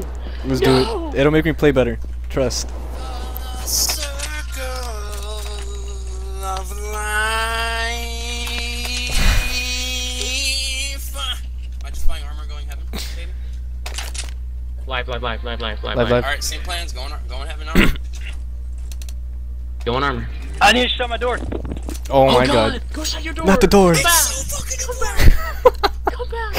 No! Let's No! do it. It'll make me play better. Trust. Circle of life. Am I just buying armor going? Live, live, live, live, live, live, Live, live. Alright, same plans, going going heaven armor. Go on armor. I need to shut my door. Oh, my oh, god. Go shut your door! Not the door. so fucking embarrassing. Come back!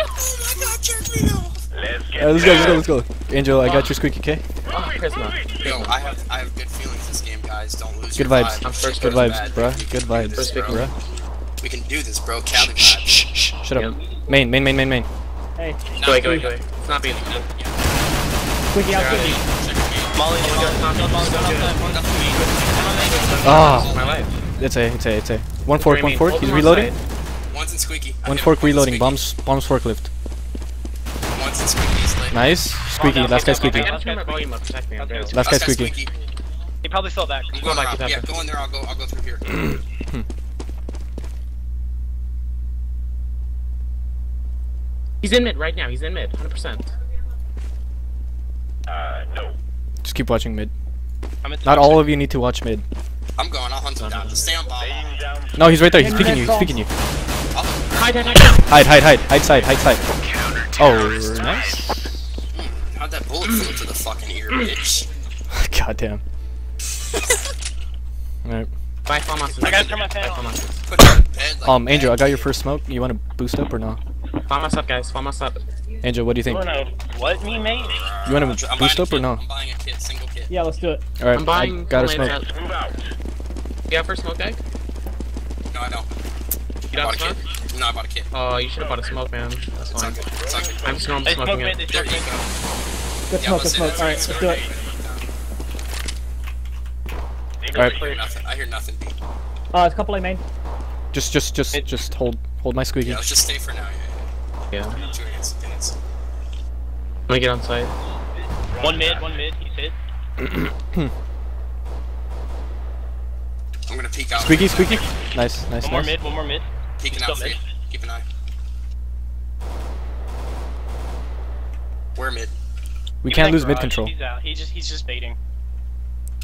Oh my god, jerk me off. Alright, let's go, let's go, let's go. Angel, I got your squeaky K. Oh, Prisma. Yo, I have I have good feelings this game, guys. Don't lose Good your vibes. vibe. I'm first, Good vibes, bad. bruh. Good vibes, First pick, bruh. We can do this, bro. Cali vibes. Shut up. Main, main, main, main, main. Hey, Go away, go away, go away. It's not being. squeaky out, squeaky. Molly, my god, Molly, Molly, Molly. Molly, Molly, Ah, My life. it's a, it's a, it's a. One fork, one fork. He's reloading. One's in squeaky. One fork him. One's in reloading. Bombs, bombs forklift. One's in squeaky. He's. Nice. Squeaky. Last guy squeaky. I gotta turn my volume up. Protect me. I'm barely- Last Last guy squeaky. He probably fell back. I'm Go going back, around. Yeah, go in there. I'll go. I'll go through here. He's in mid right now. He's in mid. 100%. Uh, no. Just keep watching mid. I'm at Not all of you need to watch mid. I'm going. I'll hunt him down. Just stay on bomb. No, he's right there. He's peeking you. He's peeking you. I'll Hide, hide, hide. Hide, hide, hide. Hide side, hide side. Oh, nice. How'd that bullet flew to the fucking ear, bitch? God damn. Alright. Bye, Famas. I gotta turn my fan Bye, on. Put your bed like Um, Angel, I got your first smoke. You want to boost up or no? Famas up, guys. Famas up. Angel, what do you think? Oh no, what me, mate? You want I'm to boost up or kit. no? I'm buying a kit, single kit. Yeah, let's do it. Alright, I'm I got a smoke. lanes out. You got first smoke, guy? No, I don't. You I got bought a smoke? kit. No, I bought a kit. Oh, you should have bought a smoke, man. That's It's fine. okay. It's okay. I'm just normal They smoke smoking it. There smoke you go. Good smoke, good smoke. Alright, let's do it. Alright, I hear nothing. I hear nothing. Uh, it's couple A main. just, just, just, just hold, hold my squeaky. Yeah, let's just stay for now. Yeah, Yeah. yeah. Two against against. Let me get on site. One mid, one mid. He's hit. I'm gonna peek out. Squeaky, squeaky. Nice, nice, One more mid, one more mid. Peeking out for mid. you. Keep an eye. Where mid? We Give can't that lose mid control. He's out. He's just, he's just baiting.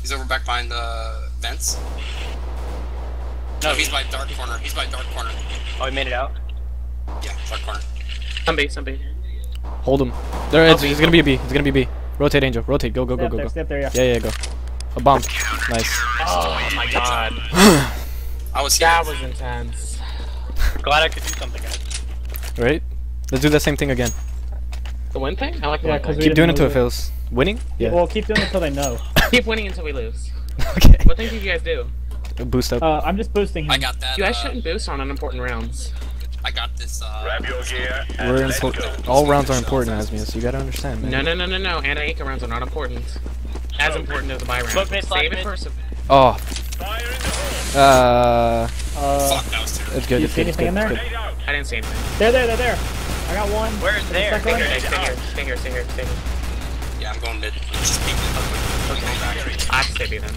He's over back behind the vents. No, No, he's by dark corner. He's by dark corner. Oh, he made it out. Yeah, dark corner. Some B, some B. Hold him. There, it's, B, it's gonna be a B. It's gonna be a B. Rotate, Angel. Rotate. Go, go, Stay go, go, there, go. stay there, yeah. Yeah, yeah, go. A bomb. Nice. Oh my god. I was here. That was intense. Glad I could do something, guys. Right? Let's do the same thing again. The win thing? I like Yeah, win 'cause thing. Keep doing it until it lose fails. Winning? Yeah. Well, keep doing it until they know. Keep winning until we lose. okay. What things did you guys do? Boost up. Uh, I'm just boosting him. I got that. You guys uh, shouldn't boost on unimportant rounds. I got this. Uh, We're in all rounds are important, Asmius. You gotta understand, man. No, no, no, no, no. Anti-Aka rounds are not important. As important as the buy round. Smoke mid, flash Save it mid. first. Oh. Uh, Uh, fuck, that was terrible. it's good. You It's see good. It's anything good. in there? It's good. I didn't see anything. they're there, they're there. I got one. Where is there? Second one? Stay here, stay here, stay here, stay here. Yeah, I'm going mid. Just peeking. I'm going. I have to stay B then.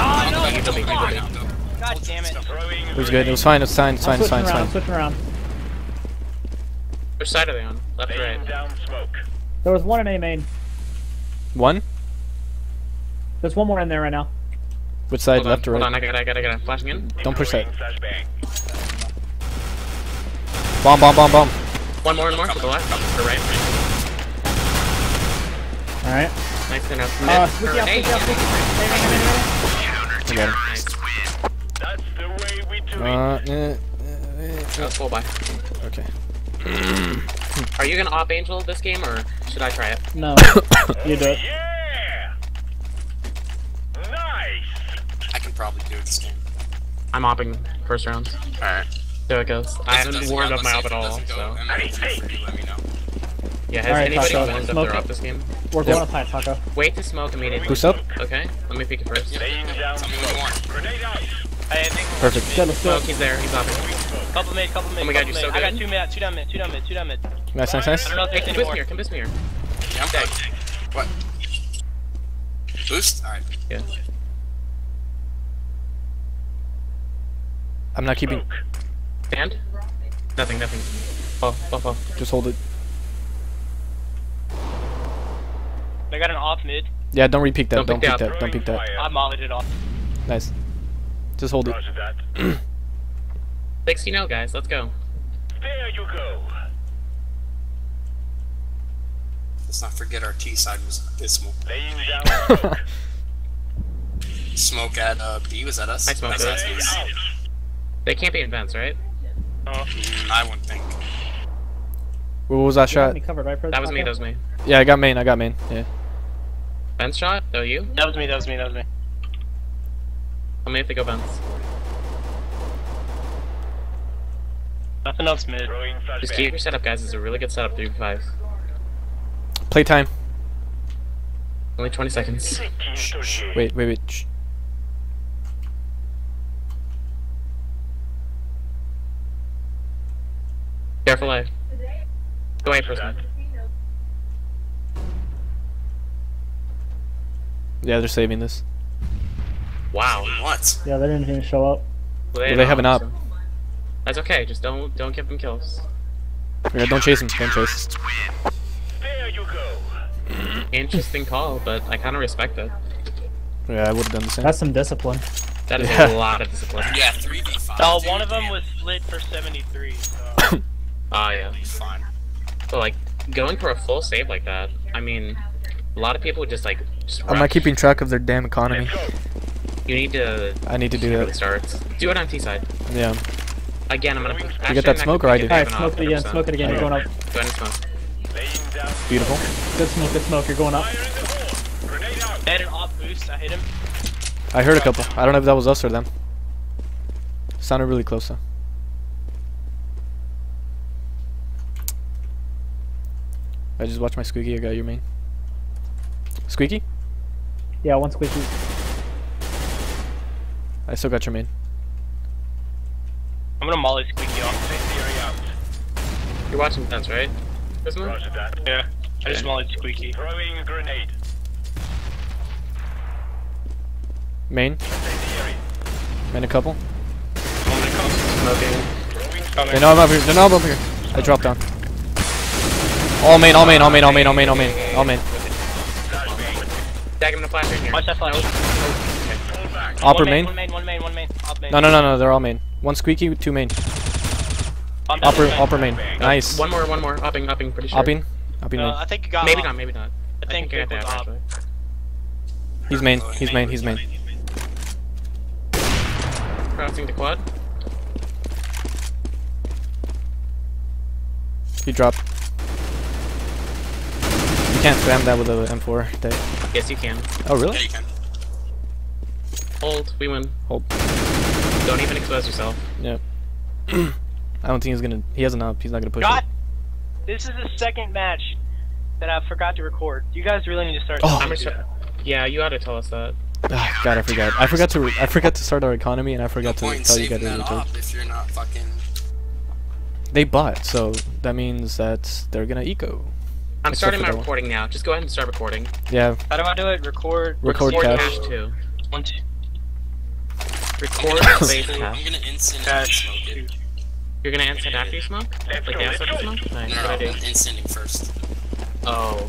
Oh, no! You go B, you go B. God damn it. It was good. It was fine. It's fine. It's fine. I'm It's fine. It's around, I'm fine. switching around. Which side are they on? Left or right? There was one in A main. One. There's one more in there right now. Which side? Hold on, Left or hold right? on, I got it, I got it, I got it. Flashing in. Don't push that. Bomb, bomb, bomb, bomb. One more, one more to the left. Or right. Alright. Nice enough. Uh, Mid, squeaky or out, A, squeaky out, squeaky. Hey, hey, hey, hey, hey. I got him. Nice. Uh, eh, eh, Oh, full buy. eh, okay. Are you gonna op angel this game or should I try it? No. you do it. I can probably do this game. I'm opping first rounds. Alright. There it goes. I haven't warmed up my op at all, so. Let me know. Yeah, has Alright, anybody Taco, warmed up smoke their it. op this game? We're going up high, Taco. Wait to smoke immediately. Boost up. Okay, let me peek it first. Tell me what you want. I think Perfect. Good, let's do Smoke, he's there, he's opping. couple mid, couple mid. Oh my God, you're so mid. I got two mid, two down mid, two down mid, two down mid. Nice, nice, nice. I don't know if Hey, there's boost me here, come boost me here. Yeah, I'm good. What? Boost? Alright. Yeah. I'm not keeping. Stand? Nothing, nothing. Oh, oh, oh. Just hold it. I got an off mid. Yeah, don't repeat that. Don't Don't pick peek that. that. Don't peek that. I mollied it off. Nice. Just hold it. 60 now, guys. Let's go. There you go. Let's not forget our T side was abysmal. Laying down. Smoke at uh, B was that us? I smoked That's it. us. They can't be in vents, right? Mm, I wouldn't think. What was that You shot? covered, right, That was me. That was me. Yeah, I got main. I got main. Yeah. Vents shot? Oh, you? That was me, that was me, that was me. Tell me if they go vents. Nothing else mid. Just keep your setup, guys. It's a really good setup. 3v5. Playtime. Only 20 seconds. Wait, wait, wait. Shh. Careful, A. Go A person. Yeah, they're saving this. Wow. What? Yeah, they didn't even show up. Well, Well, they have an op. so- That's okay. Just don't don't give them kills. Yeah, don't chase him. Don't chase. There you go. Interesting call, but I kind of respect it. Yeah, I would have done the same. That's some discipline. That is Yeah. a lot of discipline. Yeah, 3v5. Oh, dude, one of them was split for 73, so. Oh yeah. Fine. But like going for a full save like that, I mean, a lot of people would just like. Just I'm not keeping track of their damn economy. You need to I need to do see where it that. starts. Do it on T side. Yeah. Again, I'm gonna. Put, You get that smoke or I did? Alright, smoke it again, smoke it again, you're going up. Go ahead and smoke. Beautiful. Good smoke, good smoke, you're going up. Fire in the hole. Grenade out. I had an off boost, I hit him. I heard a couple. I don't know if that was us or them. Sounded really close though. I just watched my squeaky. I got your main. Squeaky? Yeah, one squeaky. I still got your main. I'm gonna molly squeaky off. Theory out. You're watching vents, right? Prisma? Roger that. Yeah. I just Okay. mollied squeaky. Throwing a grenade. Main. Theory. Main a couple. Smoking. Throwing They know I'm up here. They know I'm up here. I dropped down. All main, all main, all main, all main, all main, all main, all main. Tag him in the flash right here. Watch that flash. full back. Upper one main, main. One main, one main, one main. Up main. No, no, no, no. They're all main. One squeaky, two main. I'm Upper, main. upper main. Nice. One more, one more. Upping, upping, pretty sure. Upping. Upping Uh. I think you got Maybe not, maybe not. I think I Vic got was that actually. He's main. He's main. He's main. Crossing the quad. He dropped. You can't spam that with an M4. Day. Yes, you can. Oh Yeah, really? you can. Hold, we win. Hold. Don't even expose yourself. Yeah. I don't think he's gonna. He has an up. He's not gonna push God, it. this is the second match that I forgot to record. You guys really need to start. Oh. I'm gonna Yeah, you ought to tell us that. Ah, God, I forgot. I forgot to. I forgot to start our economy, and I forgot No to tell you guys saving to that return. if you're not fucking. They bought, so that means that they're gonna eco. I'm Except starting my that one. recording now. Just go ahead and start recording. Yeah. How do I do it? Record. Record Record cache. cache too. One, two. Record space I'm gonna instant Cache. smoke it. You're gonna instant after you smoke? Like go, the let's after go. smoke? Nice, No, good no. I'm instanting first, Oh.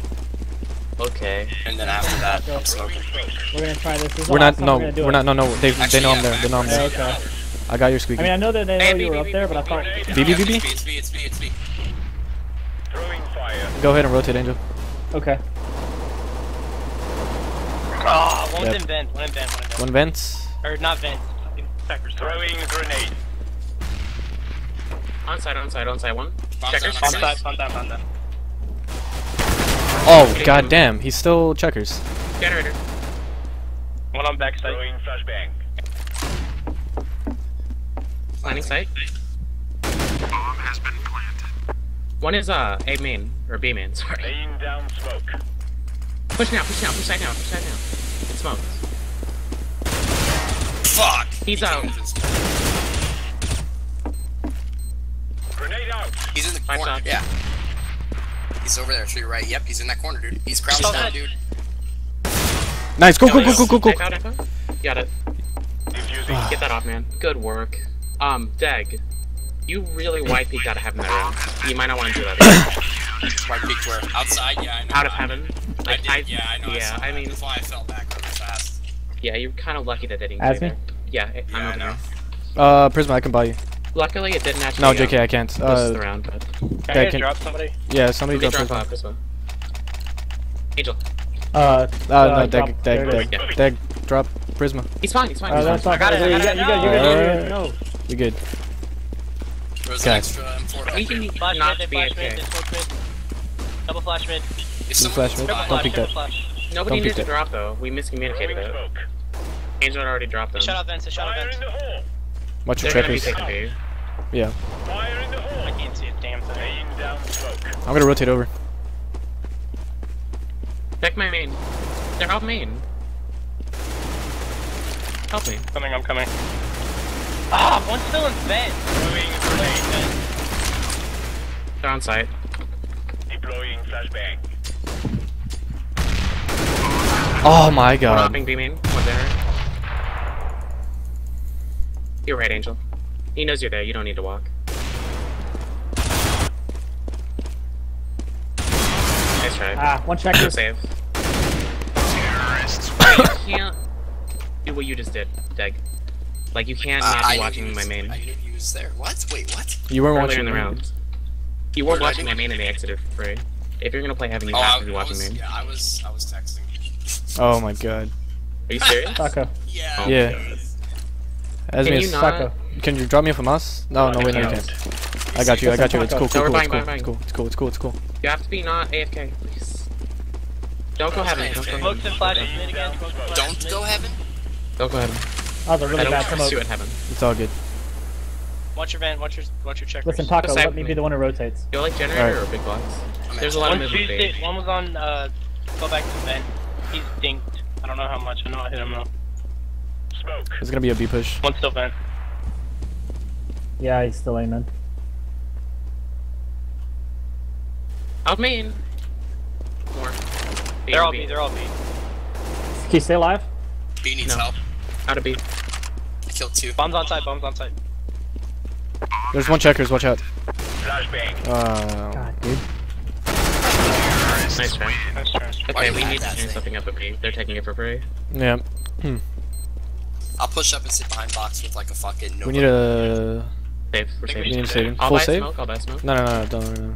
Okay. and then after that, I'm smoking. We're gonna try this. this is We're not. No. we're, gonna do We're not. No. No. They. They Actually, know I'm there. They know I'm there. okay. I got your squeaky. I mean, I know that they know you were up there, but I thought. Yeah, B, B, B, B? It's B, it's B, it's B, Go ahead and rotate, Angel. Okay. Ah, oh, one's Yep. in vent. One in vent. One in vent. One vents. Or not vent. fucking Checkers. sorry. Throwing grenade. On side, on side, on side one. Bombs Checkers. on On side. side, on side, on side. Oh god damn. He's still checkers. Generator. One on backside. Throwing flashbang. Planning site. One is uh A main or B main. Sorry. Laying down smoke. Push now. Push now. Push side now. Push side now. It's smoke. Fuck! He's He out. came with Grenade out. He's in the Five corner. shots. Yeah. He's over there to your right. Yep, he's in that corner, dude. He's crouched Oh, down, that- dude. Nice. Go go go go go go. Knife out, knife. Got it. Get that off, man. Good work. Um, Deg, you really wide peeked out of heaven that round. You might not want to do that. Right peek where? Outside, yeah, I know. out of heaven. I did. I- yeah, I know. Yeah, saw I mean- that's why I fell back really fast. Yeah, you're kind of lucky that they didn't As get me? Yeah, I- Yeah, I'm I over know. there. Uh, Prisma, I can buy you. Luckily, it didn't actually. No, um, JK, I can't. close Uh, the round, but Can Okay, I guys can- drop somebody? yeah, somebody we drop drop Prisma. off this. Angel, Uh, Uh, uh, no, drop. Dag, There Dag. Dag, Dag, drop Prisma. he's fine. He's fine. Uh, He's that's fine. not got it, I You got got- it, you got- you no. got- you Alright. got- No. We good. There's Okay. an extra M4 back We can Flash not mid, to be flash mid, smoke mid. Double flash mid. If someone flash mid. Don't flash, peek that. flash. Nobody Don't needed to drop though. We miscommunicated Throwing it. smoke. Angel already dropped them. Shut out vents, shut out Fire vents. in the hole. Watch your They're gonna be trackers. Yeah. Fire in the hole. I can't see a damn thing. Down smoke. I'm gonna rotate over. Check my main. They're out main. Help me. Coming, I'm coming. Ah, one's still in vent. Throwing grenade. They're on site. Deploying flashbang. Oh my We're god. dropping B main. One there. You're right, Angel. He knows you're there. You don't need to walk. Nice try. Ah, one checker. Save. Terrorists. I can't do what you just did, Deg. Like you can't Uh, not be knew watching he my main I didn't use there. What? Wait, what? You weren't earlier watching in the me. round. You weren't What watching my main in the exited for free. If you're gonna play heaven, you Oh, have I, to be I watching was. main. Yeah, I was. I was texting. Oh my god. Are you serious? Taco. Yeah. Oh, Yeah. As Can me you as- not? Taco. Can you drop me from us? No, no, wait, no, you can't. I got you, I got you. It's cool, cool, cool, it's cool, it's cool, it's cool, it's cool, it's cool. You have to be not AFK, please. Don't go heaven. Don't go heaven. Smokes and flashes mid again. smokes and flashes Don't go heaven. Don't go. That was a I really don't bad trust you smoke. at heaven. It's all good. Watch your vent, watch your, watch your checkers. Listen, Taco, Just let me with be the one who rotates. You like generator Alright. or big blocks? I'm There's a lot of One movement fused it, bait. one was on, uh, go back to the vent. He's dinked. I don't know how much, I know I hit him though. Smoke. It's gonna be a B push. One still vent. Yeah, he's still aiming. Out mean, More. B They're all B. B, they're all B. Can you stay alive? B needs No. help. Out of B. I killed two. Bombs on site, bombs on site. There's one checkers, watch out. Flashbang. Uh, God, dude. Nice try. Nice try. Okay, you we need to that thing? something up at B. They're taking it for free. yeah. I'll push up and sit behind box with like a fucking. We need a. Save. We're Think we We need a saving. I'll Full buy save? smoke. I'll buy smoke. No, no, no, no, don't, no, no.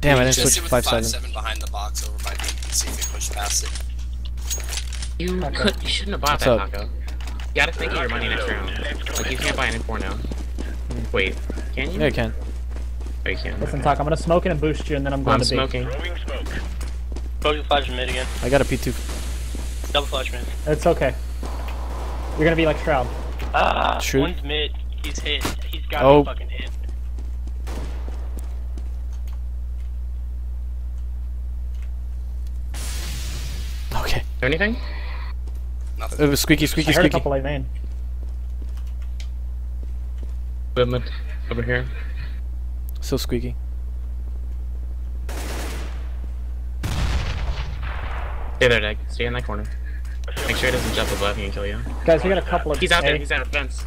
Damn, I didn't switch sit five the five seven. seven behind the box over by B. See if they push past it. You Taco. could. You shouldn't have bought What's that up? taco. You gotta think of your money next round. Like you can't buy an M4 now. Wait, can you? Yeah, I can. Oh, you can. Listen, talk. I'm gonna smoke it and boost you, and then I'm going I'm to B. smoking. Throwing smoke. Smoke and flash mid again. I got a P2. Double flash mid. It's okay. You're gonna be like Shroud. Ah, Shoot. one's mid. He's hit. He's got Oh. fucking hit. Okay. Anything? Nothing. Uh, it was squeaky, I squeaky, heard a squeaky. couple A main. Movement over here. Still squeaky. Stay there, Dag. Stay in that corner. Make sure he doesn't jump above you and kill you. Guys, we got a couple of He's out there. He's out of fence.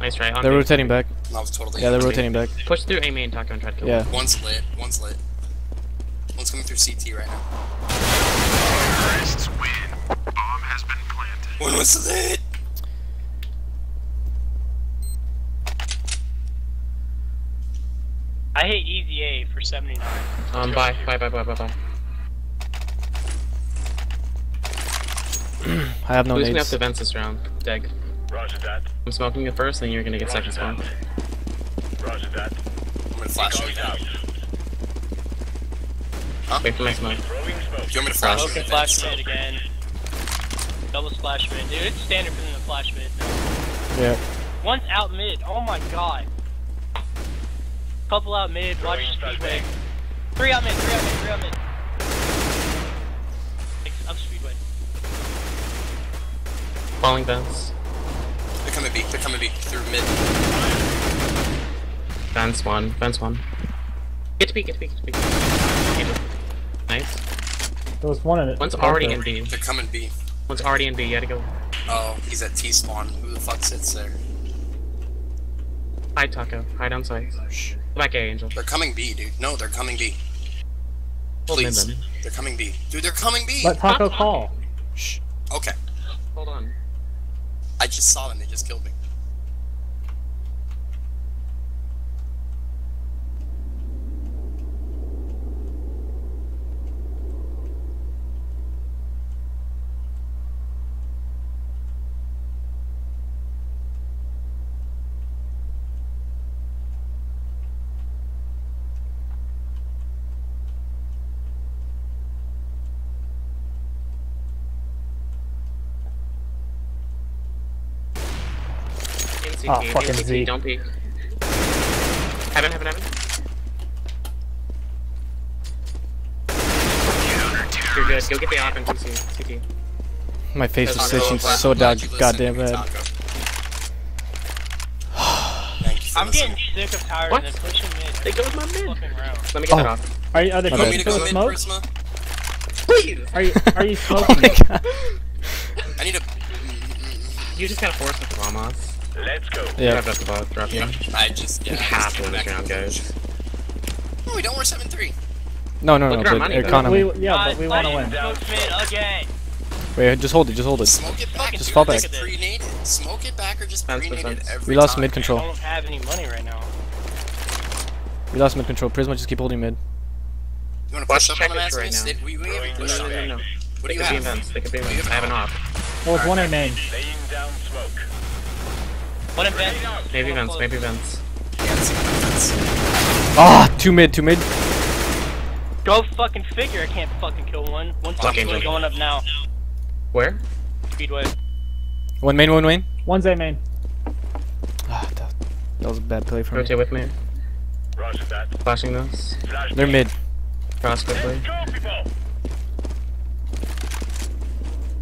Nice try. On They're rotating back. That was totally. Yeah, they're rotating back. Push through A main, Taco, and try to kill Yeah. him. One's lit. One's lit. One's coming through CT right now. Win. Bomb has been planted. One was lit. I hit EVA for 79. Um, bye, bye, bye, bye, bye, bye. I have no Who's gonna have nades. to vents this round? Dag. Roger that. I'm smoking it first, then you're gonna get second spawn. Roger that. I'm gonna flash you. Goes out. Wait for my smoke. Throwing smoke. Do you want me to flash Smoke flash mid again. Double splash mid. Dude, it's standard for them to flash mid. Yeah. One's out mid. Oh my god. Couple out mid. Watch Throwing Speedway. Three out mid. Three out mid. Three out mid. Up Speedway. Falling vents. They're coming B. They're coming B. Through mid. Vents one. Vents one. Get to B, get to B, get to B. Angel. Nice. There was one in it. One's already in B. They're coming B. One's already in B. You gotta go. Oh, he's at T spawn. Who the fuck sits there? Hi, Taco. Hide on site. Go back A, Angel. They're coming B, dude. No, they're coming B. Hold Please. then. They're coming B. Dude, they're coming B. Let Taco call. Shh. Okay. Hold on. I just saw them. They just killed me. In CT, Oh, in fucking CT, Z. Don't peek. Heaven, heaven, heaven. You're good. Go get the op in CT. CT. My face is Taco, itching so glad dog you goddamn bad. Taco. Thank you for I'm getting sick of tires What? and they're pushing mid. They go with my mid. Let me get oh. that Oh. off. Are you, are they My You want to still go mid, smoke? Prisma? Please! Are you are you oh smoking? Oh smoking? my god. I need a. You just gotta force it to Ramos. Let's go. Yeah. Drop the ball. Drop you. I just. Yeah. You I have just to came this back round, from guys. No, we don't. We're 7 3. No, no, no, Look at our but money, economy. we, yeah, but we want to win. Again. Wait, just hold it, just hold it. Smoke it back. Just dude. fall back. Just Pre-nade it. Smoke it back or just pre-nade it every We lost time. mid I control. don't have any money right now. We lost mid control. Prisma, just keep holding mid. You want to Watch push up on them, checkers right now. They- We, we No, haven't pushed no, up no, no. What They do you could be have? events. They could be you events. have I have an an op. Well, it's one A main. Laying down smoke. One event. Maybe events. Maybe events. Yeah, it's- it's- Ah, two mid, two mid. Go fucking figure. I can't fucking kill one. One Fuck speedway Angel. going up now. Where? Speedway. One main, one main. One's A main. Ah, that, that was a bad play for me. Rotate with me. Roger that. Flashing this. Flash They're mid. Cross quickly.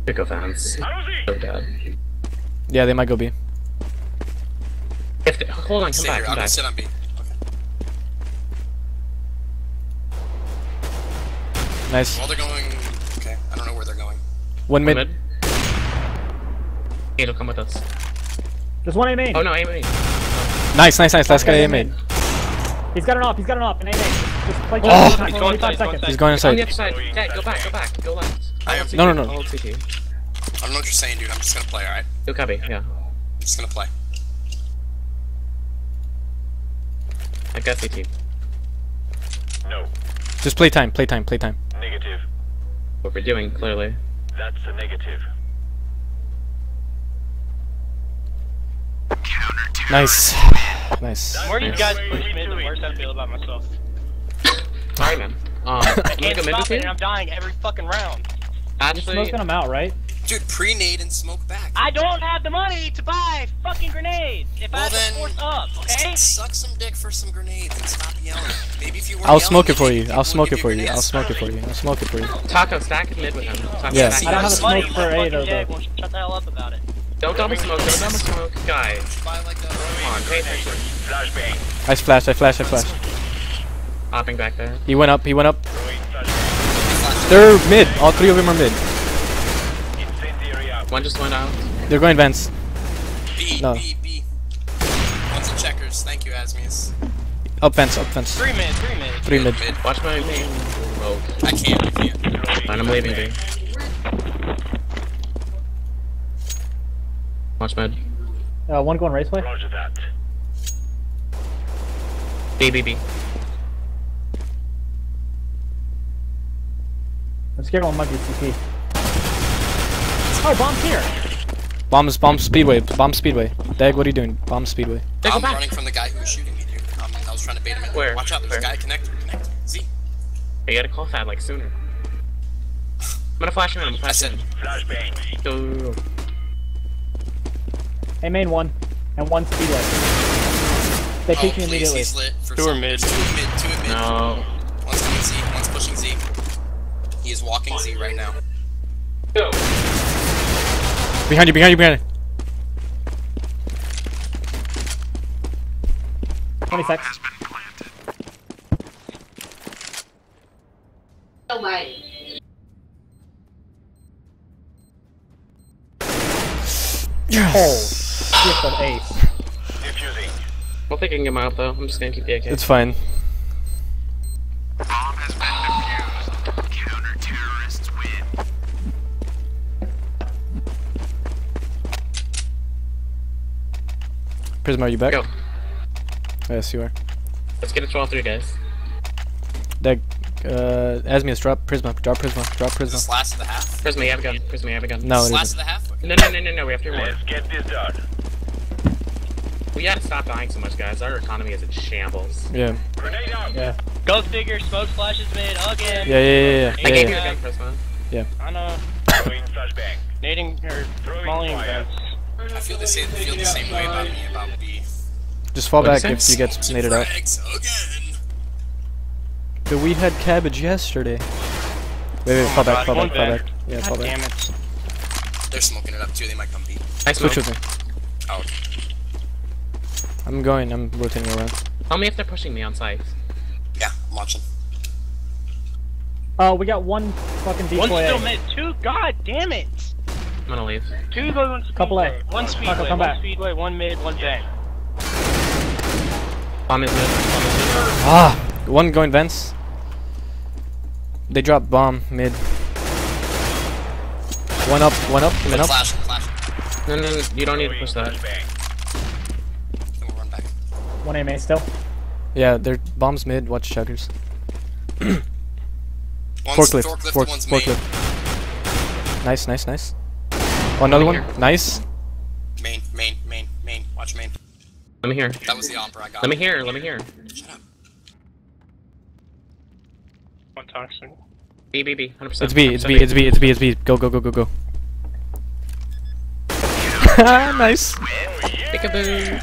Pick offense. How's So dead. Yeah, they might go B. If they, hold on, come Stay back, here. come I'm gonna back. sit on B. Okay. Nice. Well, they're going. Okay. I don't know where they're going. One mid. Mid. Angel, come with us. There's one A main. Oh no, aim at me. Nice, nice, nice. Last guy Okay, A mid. He's got an off. He's got an off. An A main. Just play Oh. time. He's going 25 side, he's going seconds. side. He's going On the inside. other side. Dad, go back, go back, go left. I am- hold No, no, CT, no. Hold CT. I don't know what you're saying, dude. I'm just gonna play, alright? Go copy, yeah. I'm just gonna play. I got CT. No. Just play time, play time, play time. Negative. What we're doing, clearly. That's a negative. Nice. Nice. The more you guys push mid, the worse I feel about myself. Sorry, man. Um, I can't stop it and I'm dying every fucking round. Actually, Smoking them out, right? Dude, pre-nade and smoke back. I don't have the money to buy fucking grenades. If I Well, have then- to force up, okay? Suck some dick for some grenades and stop yelling. Maybe if you weren't I'll yelling, smoke it for you. I'll smoke it for you. I'll smoke it for you. I'll smoke it for you. Taco, stack mid with him. Taco, Yeah, stack I don't have a smoke my for A, though, jag though. won't shut the hell up about it. Don't double smoke, don't double smoke, guys. Buy like a- Come on, pay attention. Flashbang. I flash, I flash, I flash. Hopping back there. He went up, he went up. They're mid. All three of them are mid. Incendiary out. One just went out. They're going vents. B, No. B, B. One's in checkers. Thank you, Asmius. Up vents, up vents. Three mid, three mid. Three mid. Watch my name. Oh, I can't, I can't. fine, I'm leaving B. Watch mid. Uh, one going raceway. Roger that. B, B, B. I'm scared one might be CT. Oh, bomb's here. Bombs, bomb speedway, bomb speedway. Dag, what are you doing? Bomb speedway. They I'm back. running from the guy who was shooting me, dude. Um, I was trying to bait him in. Where? Watch out, there's Where? a guy. Connect, connect. Z. You gotta call that like sooner. I'm gonna flash him in. I'm gonna I flash said, him. Flashbang. Go, go, go. A main one. And one speedway. They oh, peeked me immediately. he's lit. For Two are mid. Two in mid, two in mid. No. One's coming Z, one's pushing Z. He is walking Z right now. Go. Behind you, behind you, behind you. 20 seconds. Oh, gift of ace. Diffusing. Hopefully I can get him out though. I'm just gonna keep the AK. It's fine. Prism, are you back? Go. Yes, you are. Let's get a 12-3, guys. Dag, uh, Asmius, drop Prisma, drop Prisma, drop Is this Prisma. last of the half? Prisma, you have a gun. Prisma, you have a gun. No, Is it this last isn't. of the half? Okay. No, no, no, no, no. We have three more. Let's get this done. We gotta stop dying so much, guys. Our economy is in shambles. Yeah, Grenade out. Yeah. Go figure, smoke flashes mid again. yeah, yeah, yeah, yeah. I yeah. gave yeah, you a gun, Prisma. Yeah. I know. Throwing flashbang. Nading or Throwing volleying fire. vents. I feel the same, feel the same way about me about B. Just fall What'd back if you get Smoking naded out. frags again. But we had cabbage yesterday. Wait, wait, fall back, fall back, fall back. back. Yeah, fall back. damn it. They're smoking it up too. They might come B. Nice Switch with me. Oh. I'm going, I'm rotating around. Tell me if they're pushing me on site. Yeah, I'm watching. Oh, we got one fucking One still mid. Two. God damn it. I'm gonna leave. Two go one speedway. Couple A. One speedway. come one back. speedway. One mid. One bang. Bomb is mid. Bomb is mid. Ah! One going vents. They dropped bomb mid. One up, one up, one up. Flash, flash. No, no, no. You don't need to push that. we'll run back. One AMA still. Yeah, they're bombs mid, watch chuggers. One's Forklift, forklift, fork, one's main. forklift. Nice, nice, nice. Oh, another one. Here. Nice. Main, main, main, main. Watch main. Let me hear. That was the opera I got. Let me hear. Let me hear. Shut up. One toxic. B, B, B. 100%. It's B, it's B, it's B, it's B, it's B. Go, go, go, go, go. nice. Peekaboo.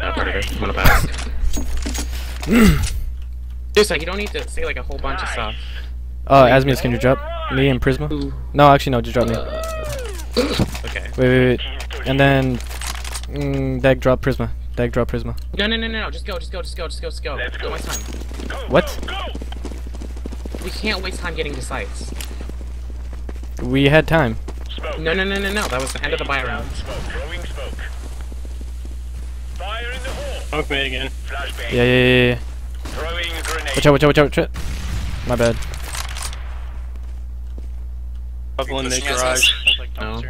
Uh, predator. I'm gonna pass. Just like you don't need to say like a whole bunch of stuff. Oh, Asmius, can you drop me and Prisma? Ooh. No, actually, no, just drop me. Okay. Wait, wait, wait. And then, mm, Dag drop Prisma. Dag drop Prisma. No, no, no, no, no. Just go, just go, just go, just go, just go. Let's Don't go. waste time. Go, What? Go, go. We can't waste time getting to sites. We had time. Smoke. No, no, no, no, no. That was the end of the buy Laying round. Smoke. Throwing smoke. Fire in the hole. Smoke mid again. Flashbang. Yeah, yeah, yeah, yeah. Throwing grenade. Watch out, watch out, watch out, watch out. My bad. Couple in the garage. like No.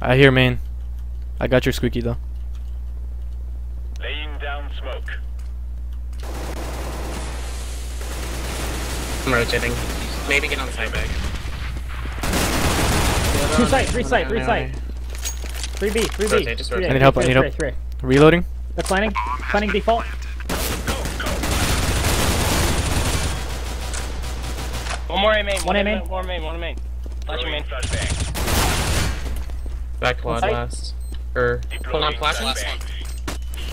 I hear main. I got your squeaky though. Laying down smoke. I'm rotating. Maybe get on the side bag. Two site, three site, three site. Three B, three B. Rotate, just three rotate. A, I need help, I need help. three. Reloading. They're planning. Planning default. One more A main. One A main. One more main. One main. Flashing Throwing main. Back quad last. Or hold on, Deploying flashing. Last one.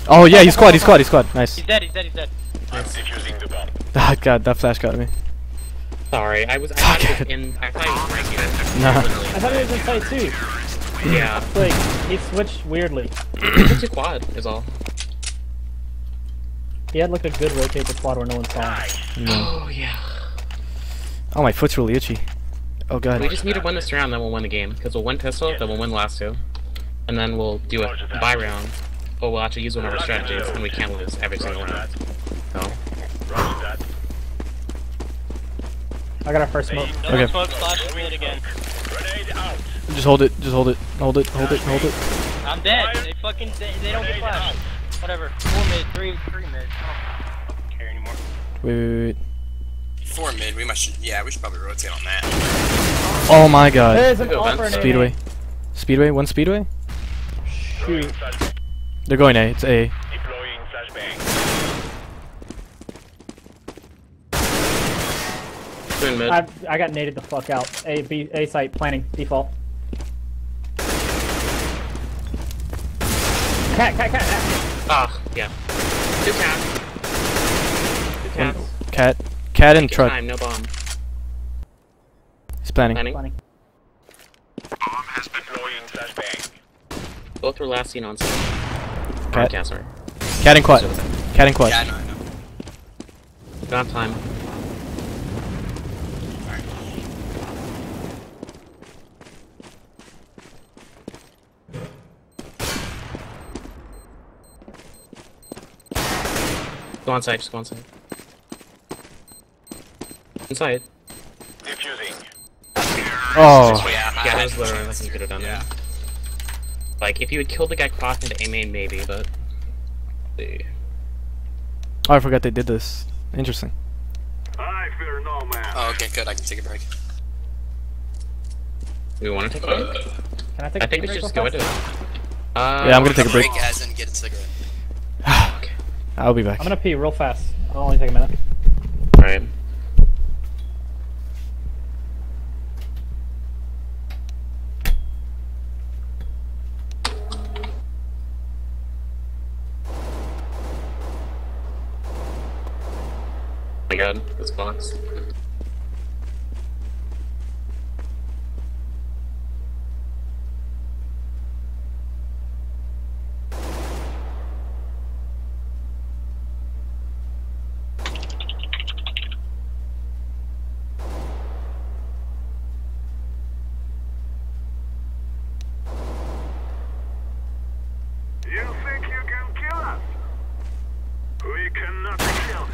Oh yeah, he's squad, he's squad, he's squad. Nice. He's dead. He's dead. He's dead. I'm defusing the bomb. Ah, God, that flash got me. Sorry, I was. I thought Fuck it was in. I thought he was breaking it. Nah. I thought it was in site too. Yeah. Like he switched weirdly. It's a quad is all. He had like a good rotate the squad where no one saw him. Oh yeah. Oh, my foot's really itchy. Oh God. We just need to win this round, then we'll win the game. Because we'll win pistol, then we'll win the last two, and then we'll do a buy round. Or we'll actually use one of our strategies, and we can't lose every single round. So. Roger that. I got our first smoke. Another Okay. smoke. Flashing mid again. Out. Just hold it, just hold it, hold it, hold it, hold it. I'm dead. They fucking. They, they don't get flashed. Whatever. Four mid. Three. Three mid. I don't care anymore. Wait, wait, wait. Four mid. We must. Yeah, we should probably rotate on that. Oh my God. There's an Go, offer Vance. in Speedway. Speedway, one speedway. Throwing Shoot. They're going A. It's A. Deploying flashbang. Two in mid. I I got naded the fuck out. A B A site planning default. Cat cat cat. cat. Ah, yeah. Two cats. Two cats. Cat, Cat in truck. Time, no bomb. He's planning. planning. planning. Bomb has been. Both were last seen on site. Cat. Cat, sorry. Cat and quad. Cat and quad. Yeah, Don't have time. Go on site, just go on site. Inside. Diffusing. Oh, Yeah, yeah, there's literally nothing you could have done Yeah. there. Like, if you had killed the guy crossing into A main, maybe, but. eh. oh, I forgot they did this. Interesting. I fear no man. Oh, okay, good. I can take a break. Do we want to take a break? Can I take I a think we should just go into it. Uh, Yeah, I'm gonna take a break. as in get a cigarette. I'll be back. I'm gonna pee real fast. I'll only take a minute. Alright. Oh my god, this box. You think you can kill us? We cannot be killed.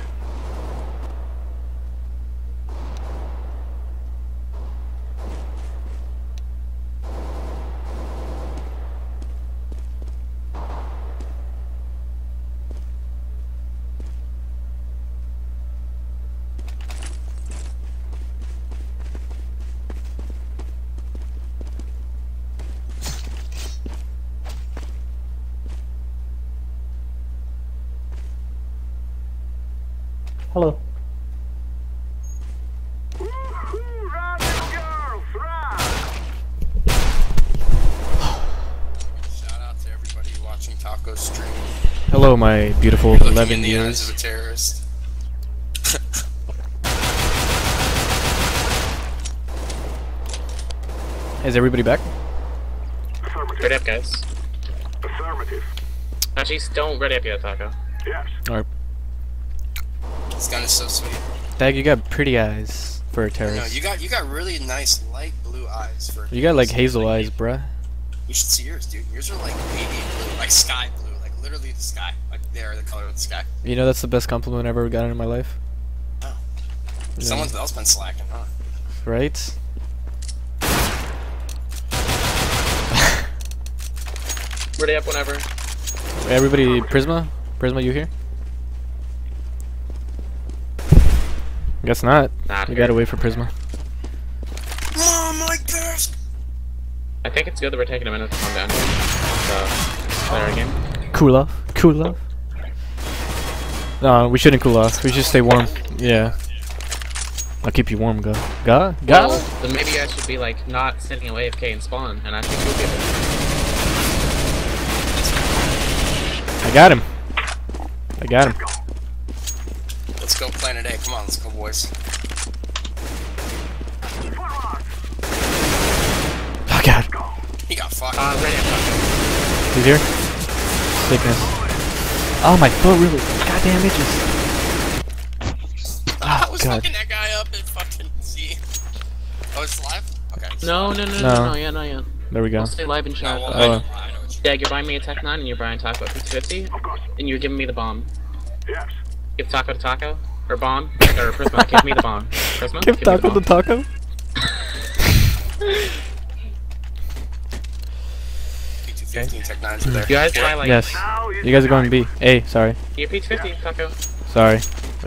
Hello. Woohoo, run, girls, run! Shout out to everybody watching Taco stream. Hello, my beautiful Looking 11 in the eyes of a terrorist. Is everybody back? Affirmative. Ready up, guys. Affirmative. Actually, don't ready up yet, Taco. Yes. Alright. This gun is so sweet. Dag, you got pretty eyes for a terrorist. No, terrorist. you got you got really nice light blue eyes for. You got like hazel eyes, bruh. You should see yours, dude. Yours are like baby blue, like sky blue, like literally the sky. Like they are the color of the sky. You know that's the best compliment I've ever gotten in my life. Oh. Yeah. Someone else been slacking, huh? Right? Ready up whenever. Everybody, Prisma? Prisma, you here? Guess not. Not We here. gotta wait for Prisma. Mom, my desk. I think it's good that we're taking a minute to calm down. So, there again. Cool off. Cool off. No, we shouldn't cool off. We should stay warm. Yeah. I'll keep you warm, go. Go? Go? Well, then maybe I should be like not sitting away AFK and spawn, and I think we'll be able to. I got him. I got him. Let's go planet A. Come on, let's go, boys. Oh god. He got fucked. Uh, ready up, Taco. He's here. Sickness. Oh my foot really. Goddamn itches. I Oh was god. fucking that guy up and fucking see. Oh, it's live? Okay. No, no, no, no, No. no, yeah, no, yeah. There we go. We'll stay live in No, well, Oh. I, know, I know what you Yeah, you're buying me a Tec-9 and you're buying Taco at 50 Of course. and you're giving me the bomb. Yes. Give Taco to Taco? Or bomb? or Prisma, give me the bomb. Prisma? Give me taco the bomb. taco. P215 Tech 9s are there. You guys buy like Yes. You guys are going B. A, sorry. your P50, Taco. Sorry.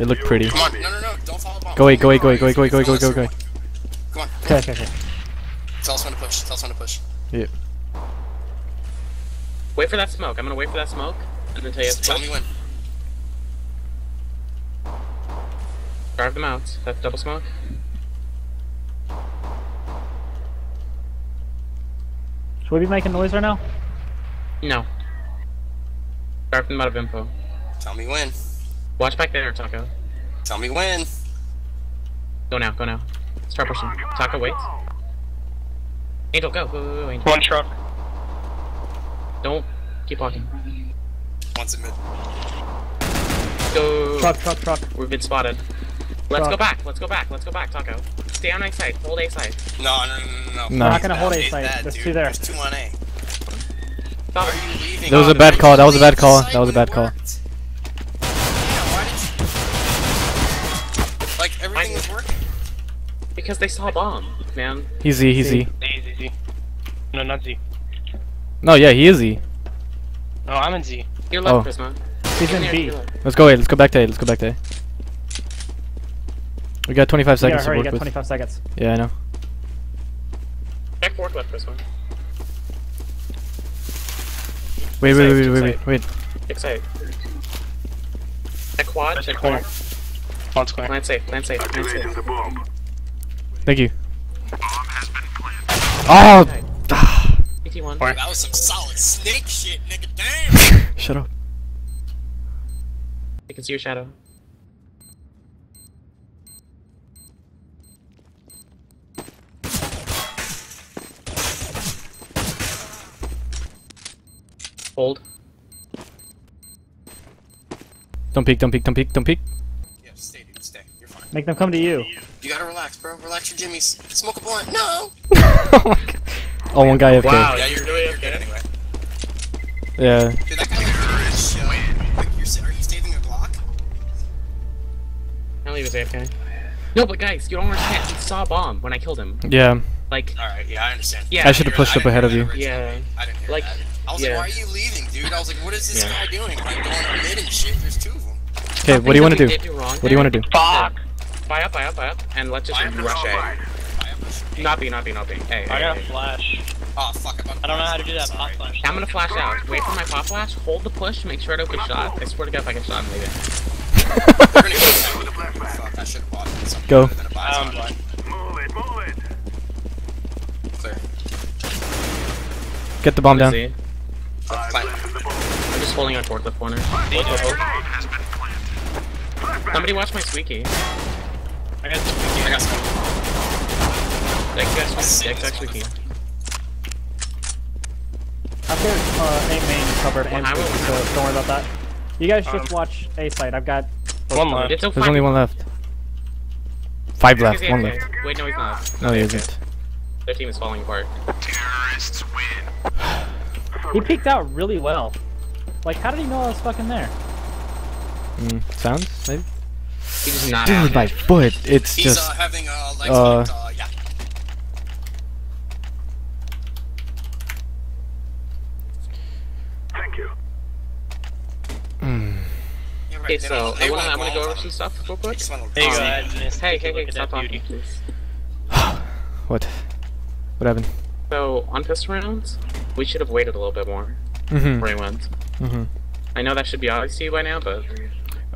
It looked pretty. Come on, no, no, no, don't follow bomb. Go away, go away, go away, go away, go away, go away, go away, go away. Come on, Okay, okay, okay. tell us when to push, tell us when to push. Yeah. Wait for that smoke. I'm gonna wait for that smoke and then tell you tell me when. Drive them out. That's double smoke. Should we be making noise right now? No. Drive them out of info. Tell me when. Watch back there, Taco. Tell me when. Go now, go now. Start pushing. Taco, wait. Angel, go, go, go, go, Angel. One truck. Don't keep walking. Once a mid. Go. Truck, truck, truck. We've been spotted. Let's go back. Let's go back. Let's go back, Taco. Stay on A side. Hold A side. No, no, no, no, no. No. We're not gonna hold A Hate site. that, There's two there. There's two on A. Stop. Are you leaving? That was a bad call, that was a bad call, that was a bad call. worked? Yeah, why did everything was working. Because they saw a bomb, man. He's Z, he's Z. No, not Z. No, yeah, he is Z. No, I'm in Z. Your left, Oh. Prisma. He's in B. Let's go A, let's go back to A, let's go back to A. We got 25 You seconds gotta to hurry, you work got with. 25 seconds. Yeah, I know. Check fork left, Prisma. Wait, wait, Safe, wait, wait, safe. wait, wait. Check side. Check quad, That's check the corner. corner. Clear. Plant safe, plant safe, plant Activating safe. the bomb. Thank you. Bomb has been Oh! planted. PT1. Where? That was some solid snake shit, nigga. Damn. Shut up. You can see your shadow. Hold. Don't peek, don't peek, don't peek, don't peek. yeah, stay, dude. Stay. You're fine. Make them come to you. You gotta relax, bro. Relax your jimmies. Smoke a blunt. No. oh my god. Oh, one guy AFK. Wow. Yeah, you're you're, really okay. anyway. Yeah. Dude, that guy literally just shot. Like, you're, are you saving a Glock? I'll leave his AFK. No, but guys, you don't understand. He saw a bomb when I killed him. Yeah. Like, Alright, yeah, I understand. yeah. I should've pushed up ahead of you. Yeah. I didn't hear Like, that. I was yeah. like, why are you leaving, dude? I was like, what is this Yeah. guy doing? Like, going up mid and shit. There's two of them. Okay, what do you want to do? Something that wrong What do you want to do? Fuck! Buy up, buy up, buy up, and let's just Buy rush A. Alright. I have a- Not B, not B, not B. Hey, I got a hey. flash. Oh, fuck. I'm I don't know how to do that pop flash. I'm gonna flash out. Wait for my pop flash. Hold the push. Make sure I don't get shot. I swear to God, if I get shot, I'm leaving. Go down. I should've bought it. Something Go. better than a buy I'm blind. Move it, move it. Clear. Get the bomb down. See? I Plant. planted the bomb. I'm just holding on forklift corner. Bomb has been Somebody watch my squeaky. I got squeaky. I got some. Like, guys, Dex actually key. I've got uh, A main covered and I will- squeaky, so don't worry about that. You guys just watch A site. I've got One left. It's There's only one left. Five left, one left. Wait, no, he's not. No, he isn't. Their team is falling apart. Terrorists win. He peeked out really well. Like, how did he know I was fucking there? Mm, sounds, maybe? He's not. Dude, my there. foot, it's He's just... uh, having uh, legs uh, locked, uh, yeah. Thank you. Mm. Okay, so I wanna, wanna I'm gonna go go over the some stuff real quick. Hey Um, guys. Hey, hey, hey, stop talking, please. What? What happened? So, on pistol rounds, we should have waited a little bit more Mm-hmm. before he went. Mm-hmm. I know that should be obvious to you by now, but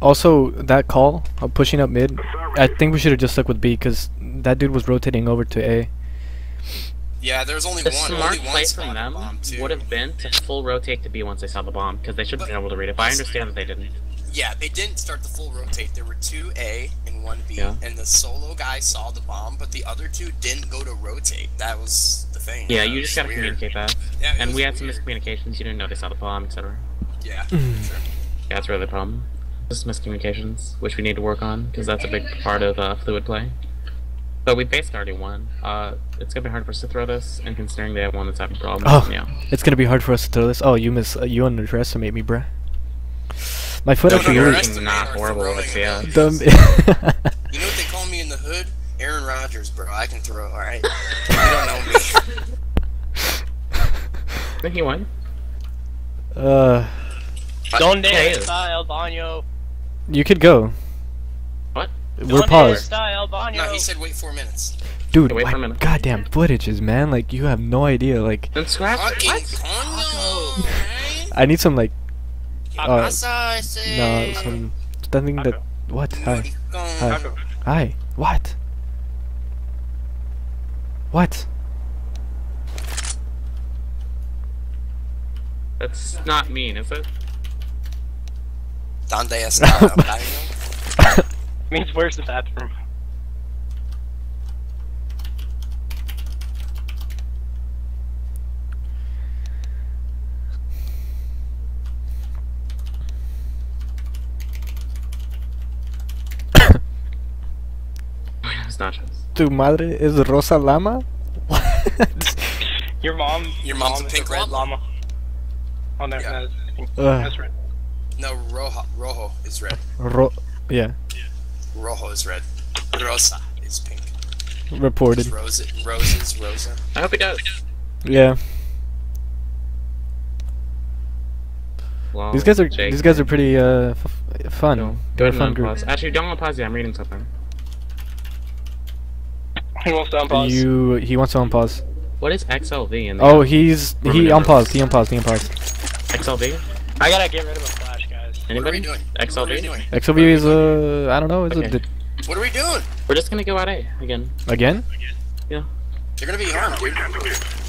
Also, that call of pushing up mid, I think we should have just stuck with B because that dude was rotating over to A. Yeah, there's only the one. smart only play from them bomb, would have been to full rotate to B once they saw the bomb, because they should have been able to read it. But I understand that they didn't. Yeah, they didn't start the full rotate. There were two A and one B, Yeah. and the solo guy saw the bomb, but the other two didn't go to rotate. That was the thing. Yeah, you just gotta weird. communicate that. Yeah, And we had some miscommunications. You didn't know they saw the bomb, etc. Yeah, Mm. sure. Yeah, that's really the problem. Just miscommunications, which we need to work on, because that's a big part of uh, fluid play. But we basically already won. Uh, it's gonna be hard for us to throw this, and considering they have one that's having problems, Oh. yeah. It's gonna be hard for us to throw this. Oh, you miss. Uh, you underestimate me, bruh. My foot No, actually no, no, hurt. It's not horrible, it's, yeah. Dumb. You know what they call me in the hood? Aaron Rodgers, bro. I can throw. All right. you don't know me. I think he won. uh, Donde Okay. está el baño? you could go. What? We're Donde paused, está el baño? No, he said wait four minutes. dude. Wait my minute. goddamn footages, man. Like you have no idea. Like Then scratch Fucking what? coño, man. I need some like uh, Pasa ese- no some something that what? Hi, hi, hi. What? What? That's not mean, is it? Donde está el baño? means where's the bathroom? It's nachos. Tu madre is Rosa Lama? What? Your mom. Your mom's mom is pink red llama? llama. Oh no, Yeah. no, that's pink. That's red. No, rojo. Rojo is red. Ro- yeah. Rojo is red. Rosa is pink. Reported. Roses, roses, Rosa. I hope he does. Yeah. Well, These guys are Jake, these guys are pretty uh f- fun. no, They're a go fun ahead and group. unpause. Actually, don't unpause yet. I'm reading something. He wants to unpause. You he wants to unpause. What is XLV in the Oh, he's he Remember. unpaused. He unpaused. He unpaused. XLV? I gotta get rid of a flash, guys. What are we Anybody? doing? What are we XLV? doing? XLV is uh I don't know. Is Okay. it What are we doing? We're just gonna go out A again. again? Yeah. They're gonna be armed, dude.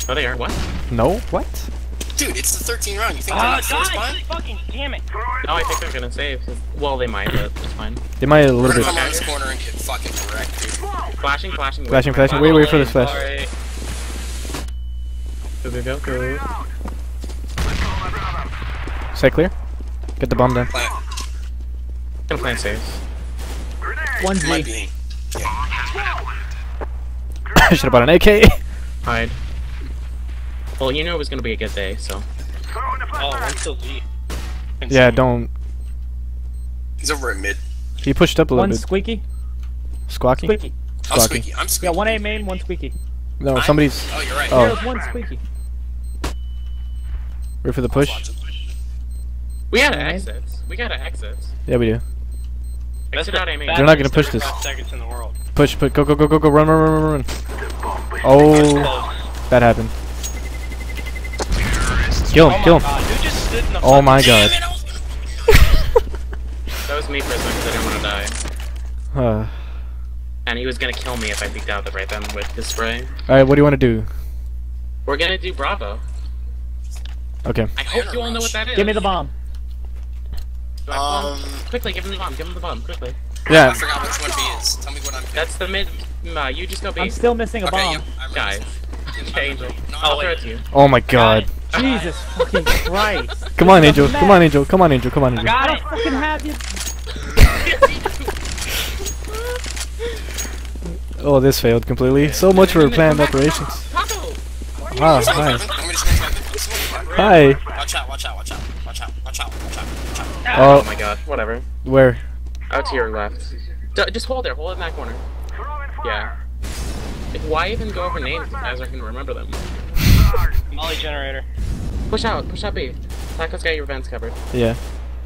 Oh, they are. What? No. What? Dude, it's the 13 round. You think ah, they're Oh, not first guys! spawn? Fucking damn it! No, I think they're gonna save. Well, they might, but it's fine. They might a We're little bit. come around this corner and get fucking wrecked, dude. Flashing, flashing. wait Flashing, flashing. Wait, wait for this flash. Alright. Go, go, go, go. Stay clear. Get the bomb down. Plant. Gonna plan safe. One Might Z. be. I should have bought an AK. Hide. Well, you knew it was gonna be a good day, so. Oh, one still G. yeah, don't. He's over at mid. He pushed up a little One bit. squeaky. Squawky. Squeaky. I'm squeaky. I'm Yeah, one A main, one squeaky. No, somebody's. Oh, you're right. Oh. There's one squeaky. Wait for the push. We gotta Alright. exit. We gotta exit. Yeah, we do. Exit out, Amy. They're not gonna push this. Seconds in the world. Push, put, go, go, go, go, go, run, run, run, run, run. Oh, that happened. Kill Oh him, my kill him. god, dude just stood in the Oh my god. it, I was- That was me for a second 'cause I didn't want to die. Uh, And he was gonna kill me if I peeked out the right then with his spray. Alright, what do you want to do? We're gonna do Bravo. Okay. I hope you all know what that is. Give me the bomb. Do I have? Um, Quickly, give him the bomb. Give him the bomb. Quickly. Yeah. I Yeah, forgot which one he is. Tell me what I'm. That's the mid. Uh, you just go B. I'm still missing a Okay, bomb. yep. I remember Guys. Angel. No, I'll wait. throw it to you. oh my god. Jesus fucking Christ. Come on, Angel. Come on, Angel. Come on, Angel. Come on, Angel. I Got don't it! fucking have you. Oh, this failed completely. So much for planned operations. Taco! Ah, hi. weapon. I'm gonna smoke weapon. I'm smoking weapon. Hi. Watch out, watch out, watch out, watch out, watch out, watch out, watch out. Oh Oh, my god. Whatever. where? Out to your left. D just hold there. Hold it in that corner. Yeah. If, why even go over names if you guys aren't gonna remember them? Molly generator. Push out. Push out B. Taco's got your vents covered. Yeah.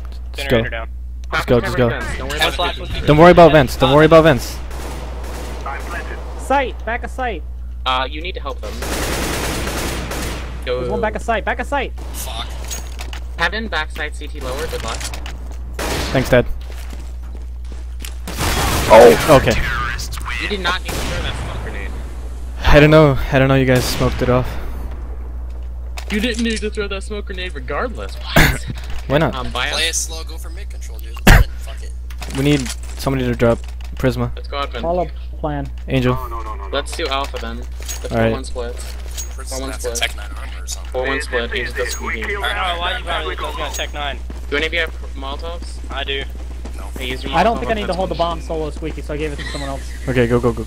Let's go. Generator down. Taco's go, covered just go. Don't worry about flash, the one defense. Don't worry about vents. Don't worry about vents. Sight. Back of sight. Uh, you need to help them. Go. There's one back of sight. Back of sight. Fuck. Heaven, backside, CT lower. Good luck. Thanks, Dad. Oh. Okay. You did not need to throw that smoke grenade. I don't know. I don't know. You guys smoked it off. You didn't need to throw that smoke grenade regardless. Why not? um, bio. Play it slow, go for mid control, dude. Fuck it. We need somebody to drop Prisma. Let's go out, Ben. Follow plan. Angel. Let's do Alpha then. The Alright. 4-1 split. First, One split. Tec-9 armor or something. 4-1 split. Angel does squeaky. Do Oh, why you got I was gonna Tec-9. any of you have Molotovs? I do. Hey, use your I don't think I need to hold the bomb solo squeaky, so I gave it to someone else. Okay, go, go, go.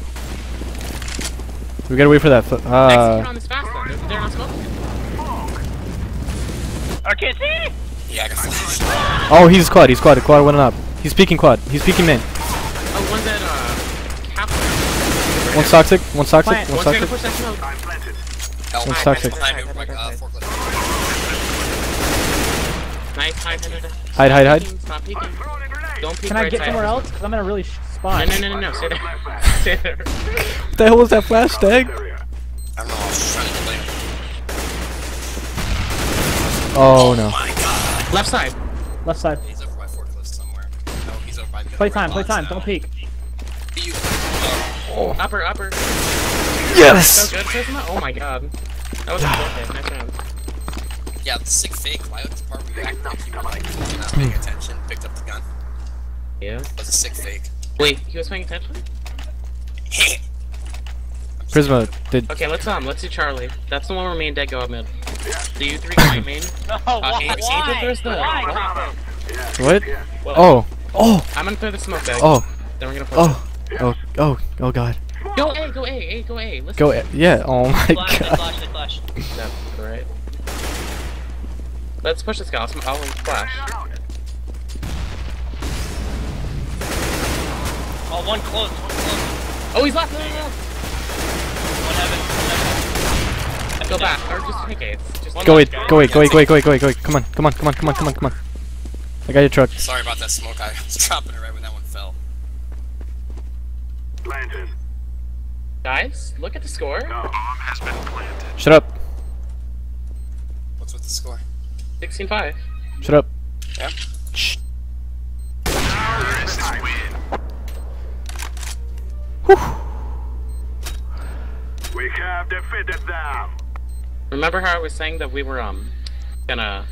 We gotta wait for that. fl- Execute Uh, on this fast then. They're, they're not smoking. I can't see! Yeah, I can flash. oh, he's quad. He's quad. Quad went up. He's peeking quad. He's peeking main. Oh, one's at, uh, halfway. One's toxic. One's toxic. Plant. One's One's toxic. push that smoke. Help. One's toxic. Behind me with uh. Nice, hide, hide, hide. Hide, hide, hide. Stop peeking. Don't peek Can I get side. somewhere else? Because I'm in a really sh No, spot. no, no, no, no. Stay there. Stay there. What the hell was that flash tag? I don't know, I was just trying to play him. Oh no. My god. Left side. Left side. He's over by forklift somewhere. No, he's over by the Play time, play time. now. Don't peek. You- Upper, upper. Yes. So good, Oh my god. That was a good hit. Nice round. Yeah, the sick fake. Why would the part where you act like you were like not paying attention, picked up the gun? Yeah. was a sick fake. Wait, he was paying attention? Prisma did. Okay, let's um, let's do Charlie. That's the one where me and Dead go up mid. Do you three go right main? No, Uh, why? Angel, Angel the. Why? What? Oh. Oh. I'm gonna throw the smoke bag. Oh. Then we're gonna push. Oh. Oh. Oh. Oh God. Go A, go A, A, go A. Let's Go. a- Yeah. Oh my Flash, they God. flash, they flash. That's right. Let's push this guy. I'll, sm- I'll flash. Oh, one close, one close. Oh, he's left. No, no, no. One heaven. One heaven. Go back, or just take Ace. Just Go wait, go wait, go wait, go wait, go wait, go wait, go wait. Come on, come on, come on, come on, come on, come on. I got your truck. Sorry about that smoke. I was dropping it right when that one fell. Planted. Guys, look at the score. Bomb has been planted. Shut up. What's with the score? 16-5. Shut up. Yeah. Shh. Terrorists win. We have defeated them. Remember how I was saying that we were um gonna